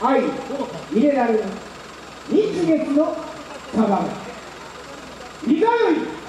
愛ミネラル日月の鏡いかよい